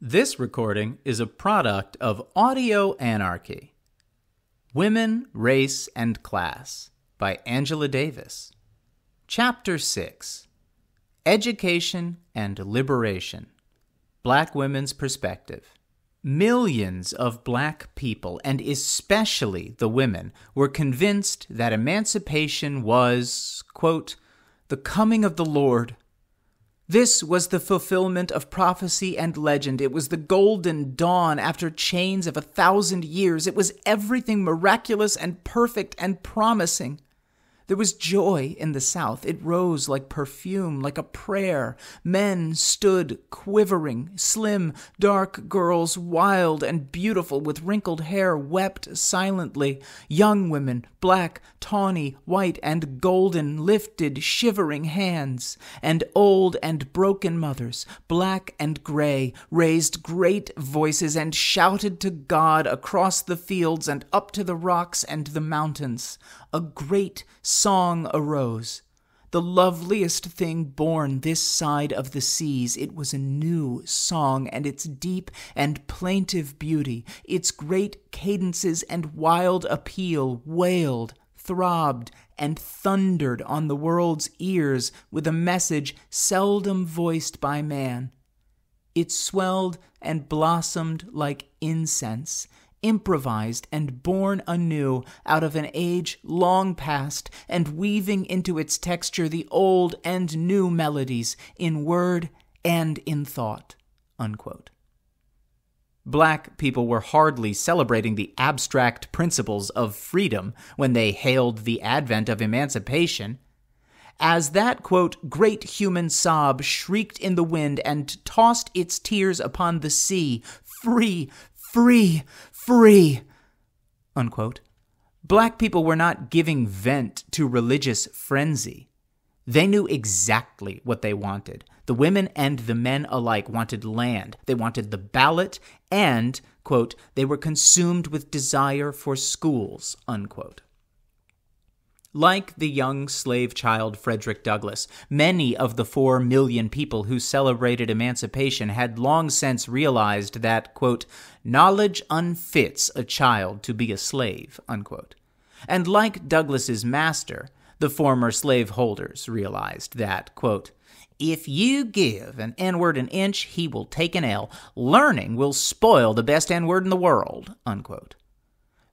This recording is a product of Audio Anarchy. Women, Race, and Class by Angela Davis. Chapter 6 Education and Liberation Black Women's Perspective. Millions of black people, and especially the women, were convinced that emancipation was, quote, the coming of the Lord this was the fulfillment of prophecy and legend. It was the golden dawn after chains of a thousand years. It was everything miraculous and perfect and promising. There was joy in the south. It rose like perfume, like a prayer. Men stood quivering. Slim, dark girls, wild and beautiful, with wrinkled hair, wept silently. Young women, black, tawny, white, and golden, lifted shivering hands. And old and broken mothers, black and gray, raised great voices and shouted to God across the fields and up to the rocks and the mountains a great song arose. The loveliest thing born this side of the seas, it was a new song, and its deep and plaintive beauty, its great cadences and wild appeal wailed, throbbed, and thundered on the world's ears with a message seldom voiced by man. It swelled and blossomed like incense, improvised and born anew out of an age long past, and weaving into its texture the old and new melodies in word and in thought. Unquote. Black people were hardly celebrating the abstract principles of freedom when they hailed the advent of emancipation. As that, quote, great human sob shrieked in the wind and tossed its tears upon the sea, free, free, free. Unquote. Black people were not giving vent to religious frenzy. They knew exactly what they wanted. The women and the men alike wanted land. They wanted the ballot, and, quote, they were consumed with desire for schools, unquote. Like the young slave child Frederick Douglass, many of the four million people who celebrated emancipation had long since realized that, quote, knowledge unfits a child to be a slave, unquote. And like Douglass's master, the former slaveholders realized that, quote, if you give an N word an inch, he will take an L. Learning will spoil the best N word in the world, unquote.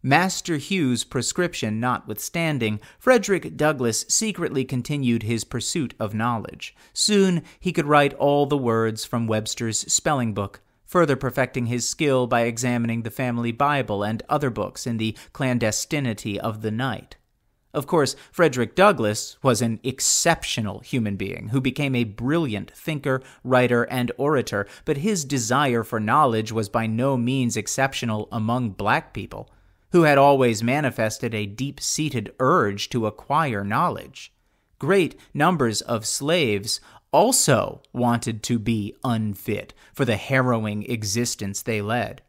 Master Hugh's prescription notwithstanding, Frederick Douglass secretly continued his pursuit of knowledge. Soon he could write all the words from Webster's spelling book, further perfecting his skill by examining the family Bible and other books in the clandestinity of the night. Of course, Frederick Douglass was an exceptional human being who became a brilliant thinker, writer, and orator, but his desire for knowledge was by no means exceptional among black people who had always manifested a deep seated urge to acquire knowledge. Great numbers of slaves also wanted to be unfit for the harrowing existence they led.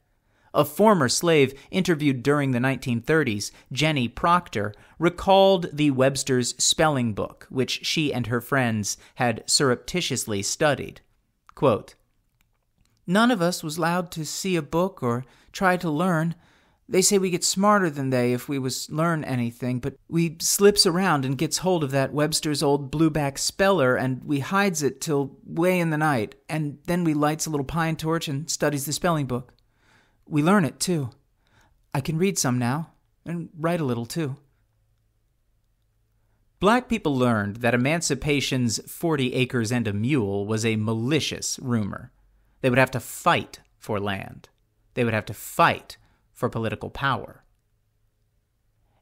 A former slave interviewed during the 1930s, Jenny Proctor, recalled the Webster's spelling book, which she and her friends had surreptitiously studied. Quote, None of us was allowed to see a book or try to learn. They say we get smarter than they if we was learn anything, but we slips around and gets hold of that Webster's old blueback speller and we hides it till way in the night, and then we lights a little pine torch and studies the spelling book. We learn it too. I can read some now, and write a little too. Black people learned that emancipation's 40 acres and a mule was a malicious rumor. They would have to fight for land. They would have to fight for political power.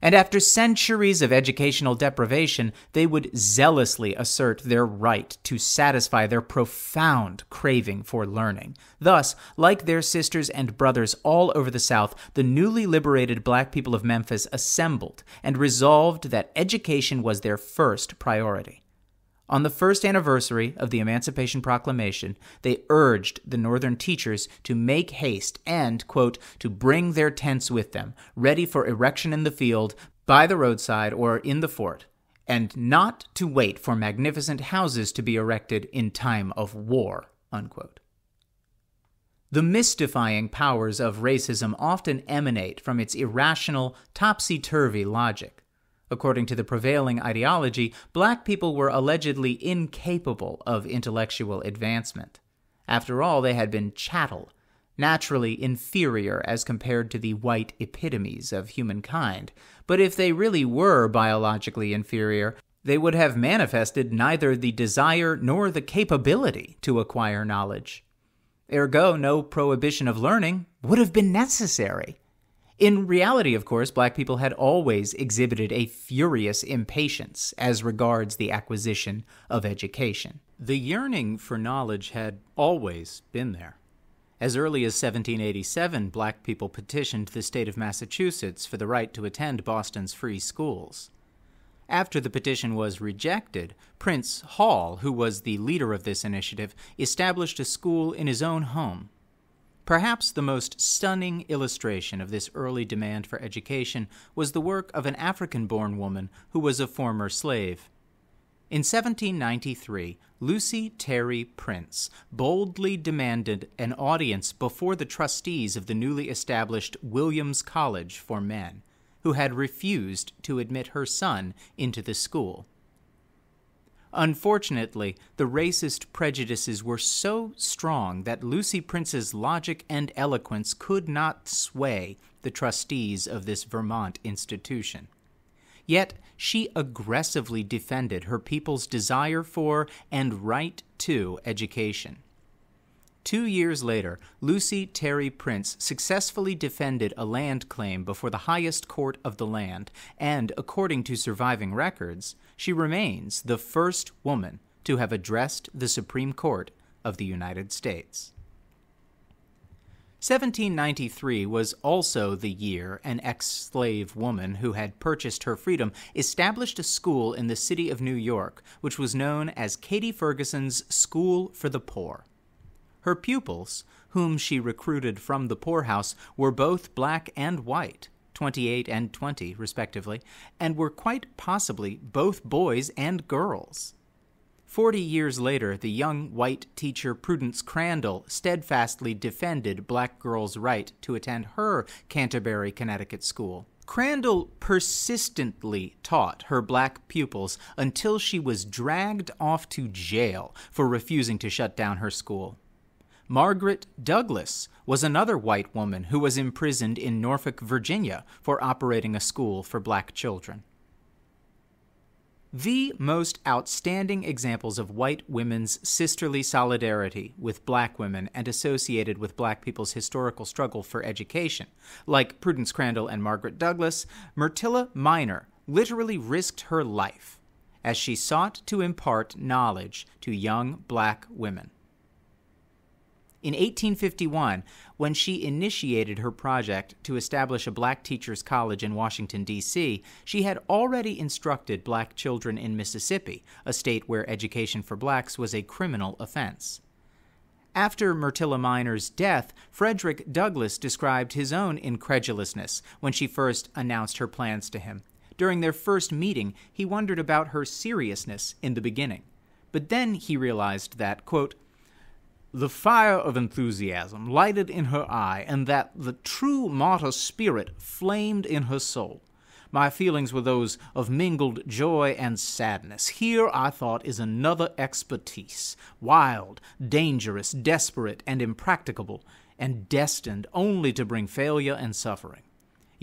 And after centuries of educational deprivation, they would zealously assert their right to satisfy their profound craving for learning. Thus, like their sisters and brothers all over the South, the newly liberated black people of Memphis assembled and resolved that education was their first priority. On the first anniversary of the Emancipation Proclamation, they urged the Northern teachers to make haste and, quote, to bring their tents with them, ready for erection in the field, by the roadside, or in the fort, and not to wait for magnificent houses to be erected in time of war, unquote. The mystifying powers of racism often emanate from its irrational, topsy turvy logic. According to the prevailing ideology, black people were allegedly incapable of intellectual advancement. After all, they had been chattel, naturally inferior as compared to the white epitomes of humankind. But if they really were biologically inferior, they would have manifested neither the desire nor the capability to acquire knowledge. Ergo, no prohibition of learning would have been necessary. In reality, of course, black people had always exhibited a furious impatience as regards the acquisition of education. The yearning for knowledge had always been there. As early as 1787, black people petitioned the state of Massachusetts for the right to attend Boston's free schools. After the petition was rejected, Prince Hall, who was the leader of this initiative, established a school in his own home. Perhaps the most stunning illustration of this early demand for education was the work of an African born woman who was a former slave. In 1793, Lucy Terry Prince boldly demanded an audience before the trustees of the newly established Williams College for Men, who had refused to admit her son into the school. Unfortunately, the racist prejudices were so strong that Lucy Prince's logic and eloquence could not sway the trustees of this Vermont institution. Yet she aggressively defended her people's desire for and right to education. Two years later, Lucy Terry Prince successfully defended a land claim before the highest court of the land, and according to surviving records, she remains the first woman to have addressed the Supreme Court of the United States. 1793 was also the year an ex slave woman who had purchased her freedom established a school in the city of New York, which was known as Katy Ferguson's School for the Poor. Her pupils, whom she recruited from the poorhouse, were both black and white, 28 and 20, respectively, and were quite possibly both boys and girls. Forty years later, the young white teacher Prudence Crandall steadfastly defended black girls' right to attend her Canterbury, Connecticut school. Crandall persistently taught her black pupils until she was dragged off to jail for refusing to shut down her school. Margaret Douglas was another white woman who was imprisoned in Norfolk, Virginia for operating a school for black children. The most outstanding examples of white women's sisterly solidarity with black women and associated with black people's historical struggle for education, like Prudence Crandall and Margaret Douglas, Myrtilla Miner literally risked her life as she sought to impart knowledge to young black women. In 1851, when she initiated her project to establish a black teachers' college in Washington, D.C., she had already instructed black children in Mississippi, a state where education for blacks was a criminal offense. After Myrtilla Miner's death, Frederick Douglass described his own incredulousness when she first announced her plans to him. During their first meeting, he wondered about her seriousness in the beginning. But then he realized that, quote, the fire of enthusiasm lighted in her eye, and that the true martyr spirit flamed in her soul. My feelings were those of mingled joy and sadness. Here, I thought, is another expertise, wild, dangerous, desperate, and impracticable, and destined only to bring failure and suffering.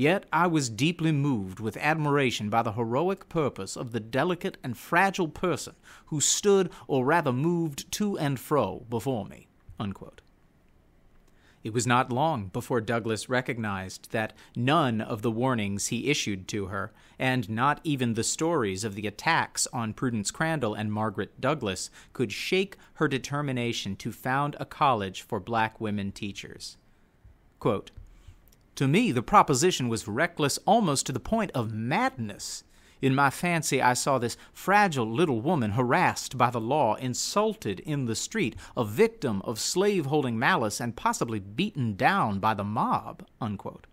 Yet I was deeply moved with admiration by the heroic purpose of the delicate and fragile person who stood, or rather moved, to and fro before me. Unquote. It was not long before Douglass recognized that none of the warnings he issued to her, and not even the stories of the attacks on Prudence Crandall and Margaret Douglas, could shake her determination to found a college for black women teachers. Quote, to me, the proposition was reckless almost to the point of madness. In my fancy, I saw this fragile little woman harassed by the law, insulted in the street, a victim of slave-holding malice, and possibly beaten down by the mob. Unquote.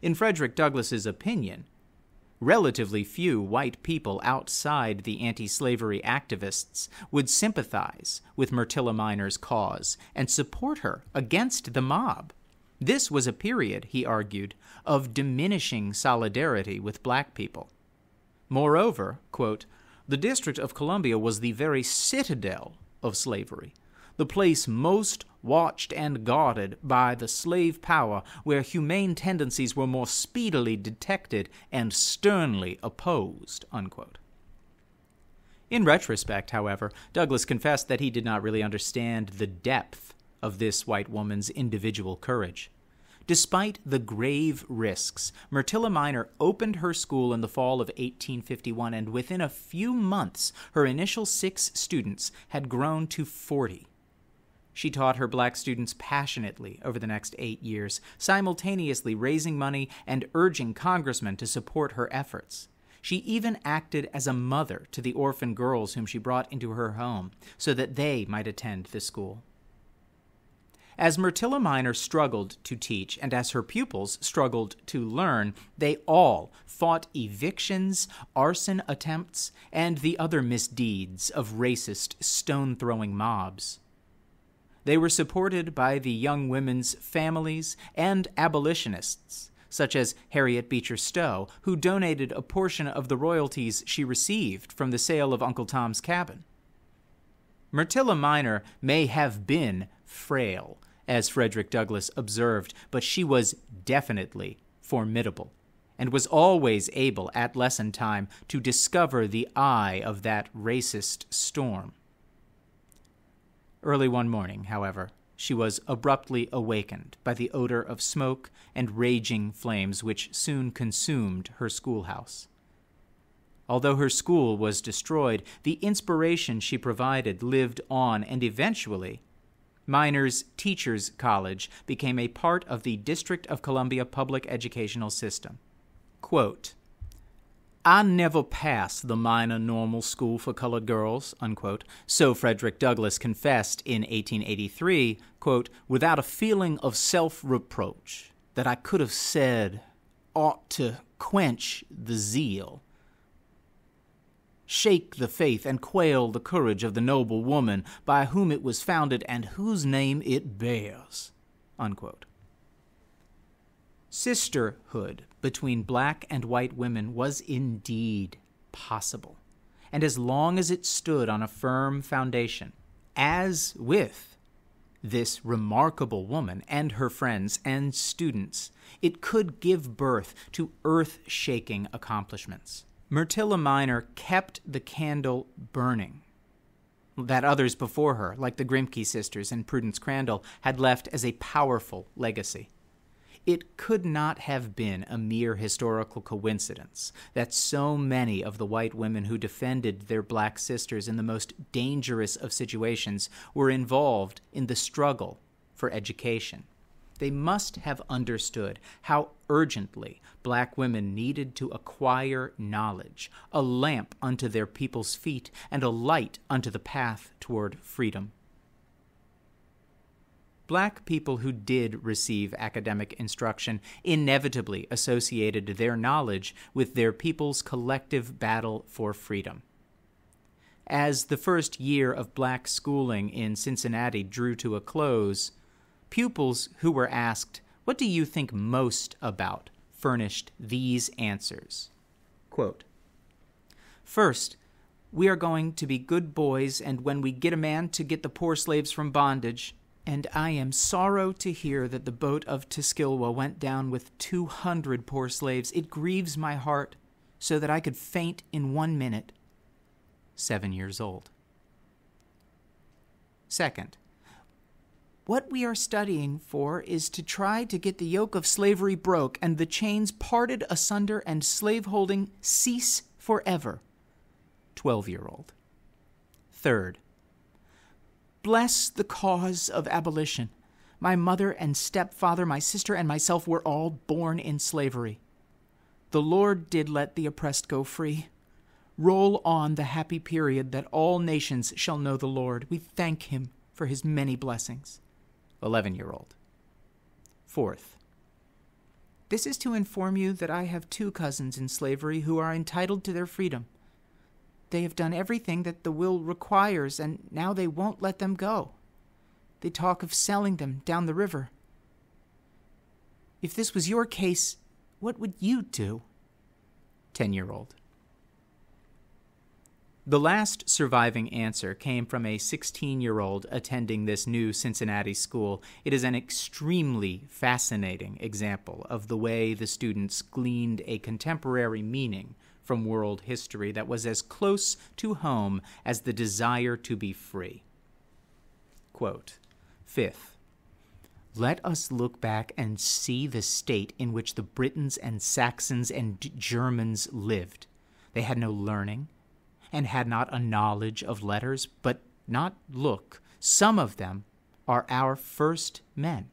In Frederick Douglass's opinion, relatively few white people outside the anti slavery activists would sympathize with Myrtilla Miner's cause and support her against the mob. This was a period, he argued, of diminishing solidarity with black people. Moreover, quote, the District of Columbia was the very citadel of slavery, the place most watched and guarded by the slave power, where humane tendencies were more speedily detected and sternly opposed. Unquote. In retrospect, however, Douglass confessed that he did not really understand the depth of this white woman's individual courage. Despite the grave risks, Myrtilla Miner opened her school in the fall of 1851, and within a few months, her initial six students had grown to 40. She taught her black students passionately over the next eight years, simultaneously raising money and urging congressmen to support her efforts. She even acted as a mother to the orphan girls whom she brought into her home so that they might attend the school. As Myrtilla Miner struggled to teach and as her pupils struggled to learn, they all fought evictions, arson attempts, and the other misdeeds of racist, stone throwing mobs. They were supported by the young women's families and abolitionists, such as Harriet Beecher Stowe, who donated a portion of the royalties she received from the sale of Uncle Tom's Cabin. Myrtilla Miner may have been frail, as Frederick Douglass observed, but she was definitely formidable and was always able at lesson time to discover the eye of that racist storm. Early one morning, however, she was abruptly awakened by the odor of smoke and raging flames which soon consumed her schoolhouse. Although her school was destroyed, the inspiration she provided lived on and eventually Miner's Teachers College became a part of the District of Columbia public educational system. Quote, I never passed the Miner normal school for colored girls, unquote, so Frederick Douglass confessed in 1883, quote, without a feeling of self reproach that I could have said ought to quench the zeal shake the faith and quail the courage of the noble woman by whom it was founded and whose name it bears. Unquote. Sisterhood between black and white women was indeed possible, and as long as it stood on a firm foundation, as with this remarkable woman and her friends and students, it could give birth to earth shaking accomplishments. Myrtilla Miner kept the candle burning that others before her, like the Grimke sisters and Prudence Crandall, had left as a powerful legacy. It could not have been a mere historical coincidence that so many of the white women who defended their black sisters in the most dangerous of situations were involved in the struggle for education. They must have understood how urgently black women needed to acquire knowledge, a lamp unto their people's feet, and a light unto the path toward freedom. Black people who did receive academic instruction inevitably associated their knowledge with their people's collective battle for freedom. As the first year of black schooling in Cincinnati drew to a close, Pupils who were asked, What do you think most about? furnished these answers. Quote, First, we are going to be good boys, and when we get a man to get the poor slaves from bondage, and I am sorrow to hear that the boat of Tiskilwa went down with two hundred poor slaves. It grieves my heart so that I could faint in one minute. Seven years old. Second, what we are studying for is to try to get the yoke of slavery broke and the chains parted asunder and slaveholding cease forever. 12 year old. Third, bless the cause of abolition. My mother and stepfather, my sister and myself were all born in slavery. The Lord did let the oppressed go free. Roll on the happy period that all nations shall know the Lord. We thank him for his many blessings. 11 year old. Fourth, This is to inform you that I have two cousins in slavery who are entitled to their freedom. They have done everything that the will requires, and now they won't let them go. They talk of selling them down the river. If this was your case, what would you do? 10 year old. The last surviving answer came from a 16 year old attending this new Cincinnati school. It is an extremely fascinating example of the way the students gleaned a contemporary meaning from world history that was as close to home as the desire to be free. Quote, Fifth, let us look back and see the state in which the Britons and Saxons and Germans lived. They had no learning and had not a knowledge of letters, but not look. Some of them are our first men.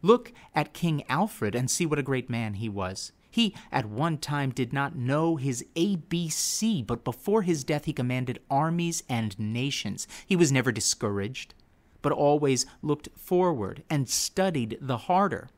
Look at King Alfred and see what a great man he was. He at one time did not know his ABC, but before his death he commanded armies and nations. He was never discouraged, but always looked forward and studied the harder.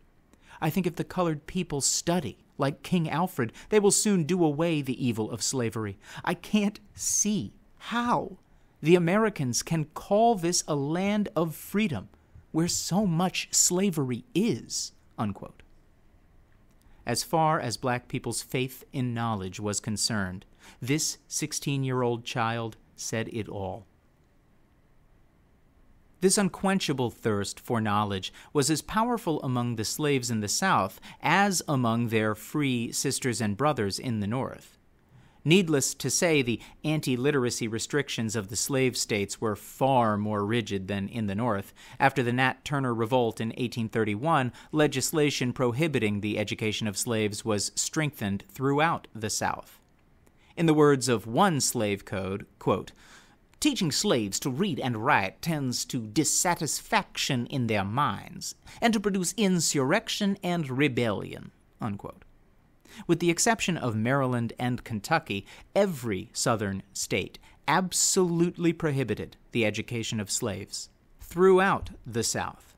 I think if the colored people study, like King Alfred, they will soon do away the evil of slavery. I can't see how the Americans can call this a land of freedom where so much slavery is. Unquote. As far as black people's faith in knowledge was concerned, this 16 year old child said it all. This unquenchable thirst for knowledge was as powerful among the slaves in the South as among their free sisters and brothers in the North. Needless to say, the anti literacy restrictions of the slave states were far more rigid than in the North. After the Nat Turner Revolt in 1831, legislation prohibiting the education of slaves was strengthened throughout the South. In the words of one slave code, quote, Teaching slaves to read and write tends to dissatisfaction in their minds and to produce insurrection and rebellion. Unquote. With the exception of Maryland and Kentucky, every southern state absolutely prohibited the education of slaves. Throughout the South,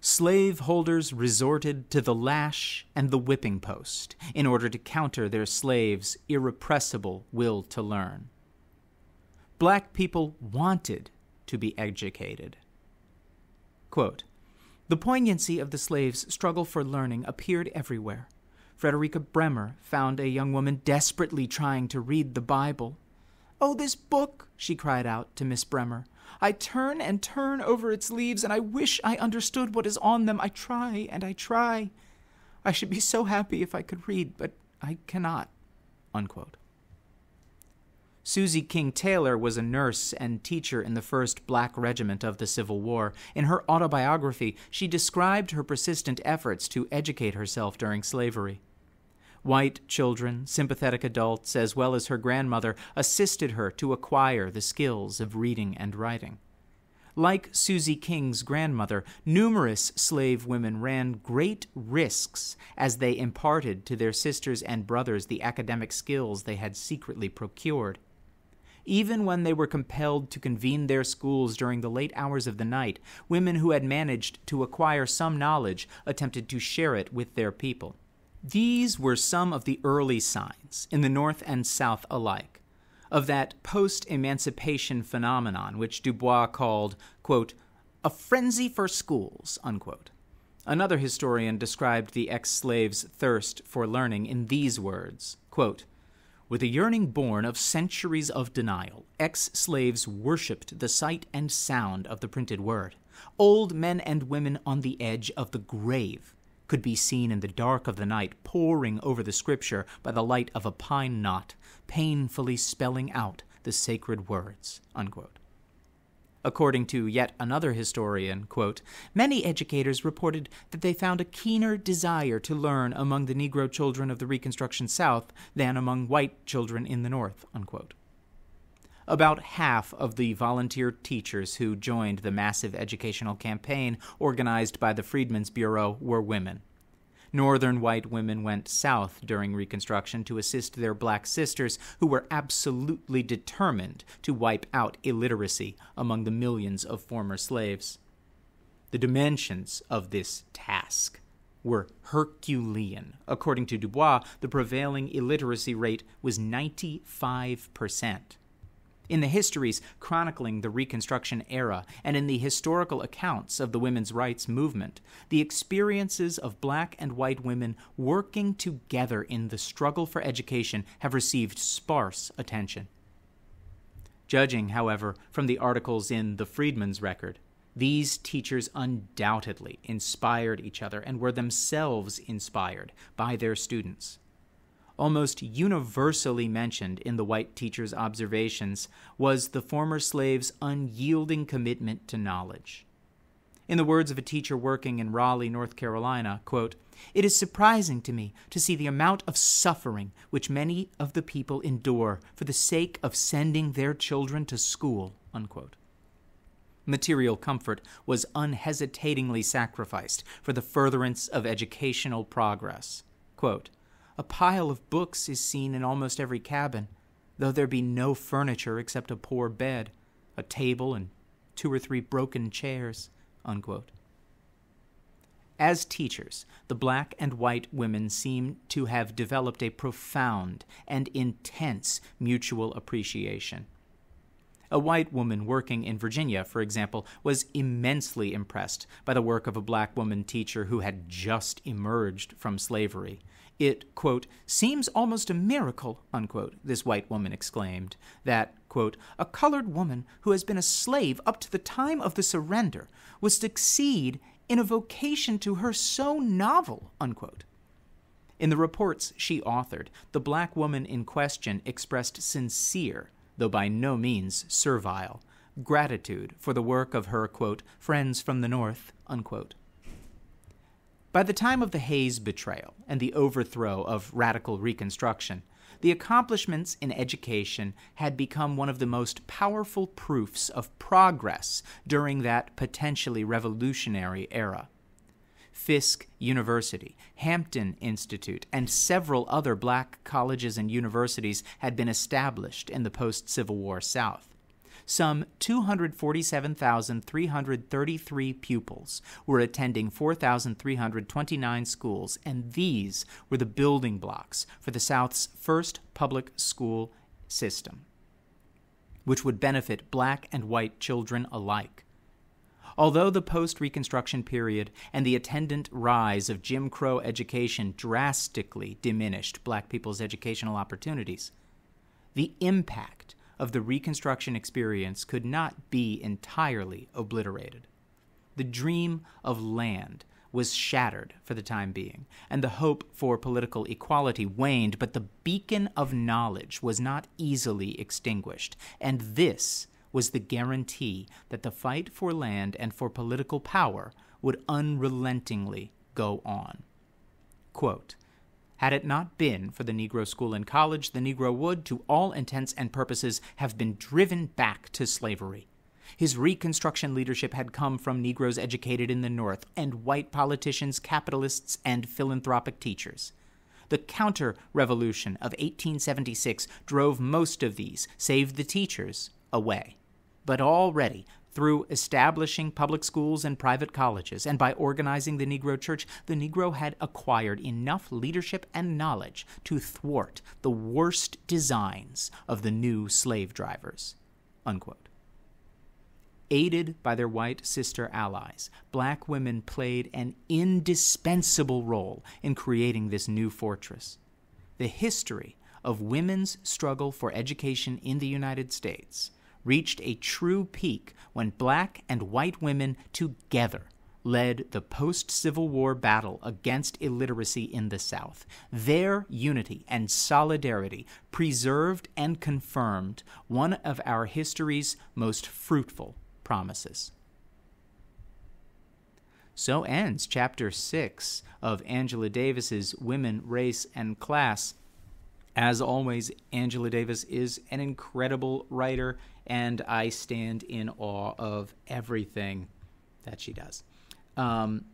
slaveholders resorted to the lash and the whipping post in order to counter their slaves' irrepressible will to learn black people wanted to be educated. Quote, the poignancy of the slaves' struggle for learning appeared everywhere. Fredrika Bremer found a young woman desperately trying to read the Bible. Oh, this book, she cried out to Miss Bremer. I turn and turn over its leaves, and I wish I understood what is on them. I try and I try. I should be so happy if I could read, but I cannot. Unquote. Susie King Taylor was a nurse and teacher in the 1st Black Regiment of the Civil War. In her autobiography, she described her persistent efforts to educate herself during slavery. White children, sympathetic adults, as well as her grandmother, assisted her to acquire the skills of reading and writing. Like Susie King's grandmother, numerous slave women ran great risks as they imparted to their sisters and brothers the academic skills they had secretly procured even when they were compelled to convene their schools during the late hours of the night, women who had managed to acquire some knowledge attempted to share it with their people. These were some of the early signs, in the North and South alike, of that post emancipation phenomenon which Du Bois called, quote, a frenzy for schools. Unquote. Another historian described the ex slave's thirst for learning in these words quote, with a yearning born of centuries of denial, ex slaves worshipped the sight and sound of the printed word. Old men and women on the edge of the grave could be seen in the dark of the night poring over the scripture by the light of a pine knot, painfully spelling out the sacred words. Unquote. According to yet another historian, quote, many educators reported that they found a keener desire to learn among the Negro children of the Reconstruction South than among white children in the North. Unquote. About half of the volunteer teachers who joined the massive educational campaign organized by the Freedmen's Bureau were women. Northern white women went south during Reconstruction to assist their black sisters who were absolutely determined to wipe out illiteracy among the millions of former slaves. The dimensions of this task were Herculean. According to Du Bois, the prevailing illiteracy rate was 95%. In the histories chronicling the Reconstruction era and in the historical accounts of the women's rights movement, the experiences of black and white women working together in the struggle for education have received sparse attention. Judging, however, from the articles in the Freedmen's Record, these teachers undoubtedly inspired each other and were themselves inspired by their students. Almost universally mentioned in the white teacher's observations was the former slave's unyielding commitment to knowledge. In the words of a teacher working in Raleigh, North Carolina, quote, It is surprising to me to see the amount of suffering which many of the people endure for the sake of sending their children to school. Unquote. Material comfort was unhesitatingly sacrificed for the furtherance of educational progress. Quote, a pile of books is seen in almost every cabin, though there be no furniture except a poor bed, a table, and two or three broken chairs. Unquote. As teachers, the black and white women seem to have developed a profound and intense mutual appreciation. A white woman working in Virginia, for example, was immensely impressed by the work of a black woman teacher who had just emerged from slavery. It, quote, seems almost a miracle, unquote, this white woman exclaimed, that, quote, a colored woman who has been a slave up to the time of the surrender would succeed in a vocation to her so novel, unquote. In the reports she authored, the black woman in question expressed sincere, though by no means servile, gratitude for the work of her, quote, friends from the North, unquote. By the time of the Hayes betrayal and the overthrow of radical Reconstruction, the accomplishments in education had become one of the most powerful proofs of progress during that potentially revolutionary era. Fisk University, Hampton Institute, and several other black colleges and universities had been established in the post Civil War South. Some 247,333 pupils were attending 4,329 schools, and these were the building blocks for the South's first public school system, which would benefit black and white children alike. Although the post Reconstruction period and the attendant rise of Jim Crow education drastically diminished black people's educational opportunities, the impact of the Reconstruction experience could not be entirely obliterated. The dream of land was shattered for the time being, and the hope for political equality waned, but the beacon of knowledge was not easily extinguished, and this was the guarantee that the fight for land and for political power would unrelentingly go on. Quote, had it not been for the Negro school and college, the Negro would, to all intents and purposes, have been driven back to slavery. His Reconstruction leadership had come from Negroes educated in the North and white politicians, capitalists, and philanthropic teachers. The counter revolution of 1876 drove most of these, save the teachers, away but already through establishing public schools and private colleges and by organizing the Negro Church, the Negro had acquired enough leadership and knowledge to thwart the worst designs of the new slave drivers. Unquote. Aided by their white sister allies, black women played an indispensable role in creating this new fortress. The history of women's struggle for education in the United States reached a true peak when black and white women together led the post Civil War battle against illiteracy in the South. Their unity and solidarity preserved and confirmed one of our history's most fruitful promises. So ends chapter 6 of Angela Davis's Women, Race, and Class. As always, Angela Davis is an incredible writer and I stand in awe of everything that she does. Um,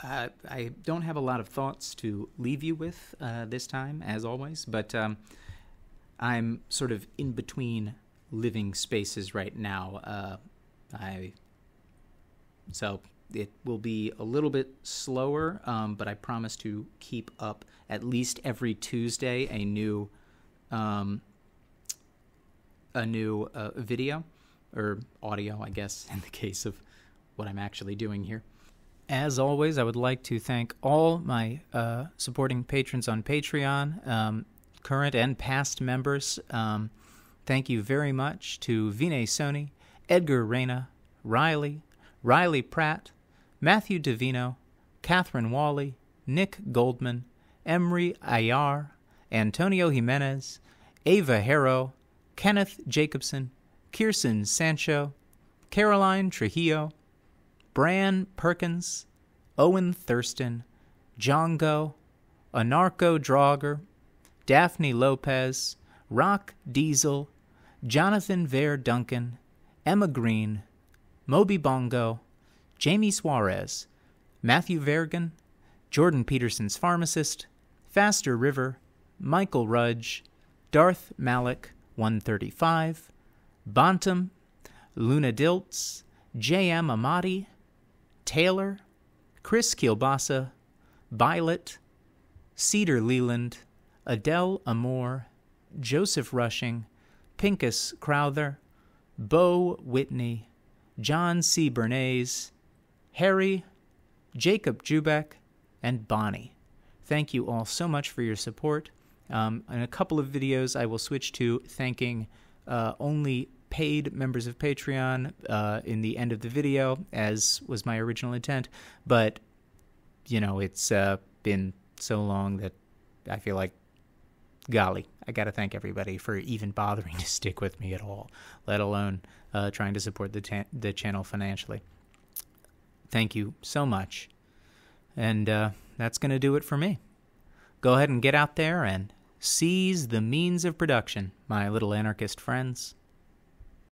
I, I, don't have a lot of thoughts to leave you with uh, this time, as always, but um, I'm sort of in between living spaces right now. Uh, I so it will be a little bit slower, um, but I promise to keep up at least every Tuesday a new um, a new uh, video or audio, I guess, in the case of what I'm actually doing here. As always, I would like to thank all my uh, supporting patrons on Patreon, um, current and past members. Um, thank you very much to Vinay Sony, Edgar Reyna, Riley, Riley Pratt, Matthew Davino, Catherine Wally, Nick Goldman, Emery Ayar, Antonio Jimenez, Ava Harrow, Kenneth Jacobson, Kirsten Sancho, Caroline Trujillo, Bran Perkins, Owen Thurston, Jongo, Anarco Draugr, Daphne Lopez, Rock Diesel, Jonathan Vare Duncan, Emma Green, Moby Bongo, Jamie Suarez, Matthew Vergan, Jordan Peterson's pharmacist, Faster River, Michael Rudge, Darth Malik 135, Bantam, Luna Diltz, J.M. Amati, Taylor, Chris Kielbasa, Violet, Cedar Leland, Adele Amore, Joseph Rushing, Pincus Crowther, Bo Whitney, John C. Bernays, Harry, Jacob Jubeck, and Bonnie. Thank you all so much for your support. Um, in a couple of videos, I will switch to thanking uh, only paid members of Patreon uh, in the end of the video, as was my original intent. But, you know, it's uh, been so long that I feel like, golly, I got to thank everybody for even bothering to stick with me at all, let alone uh, trying to support the, ta- the channel financially. Thank you so much. And uh, that's going to do it for me. Go ahead and get out there and seize the means of production, my little anarchist friends.